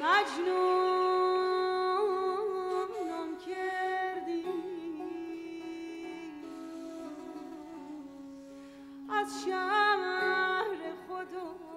مجنونم کردی. از شهر خودم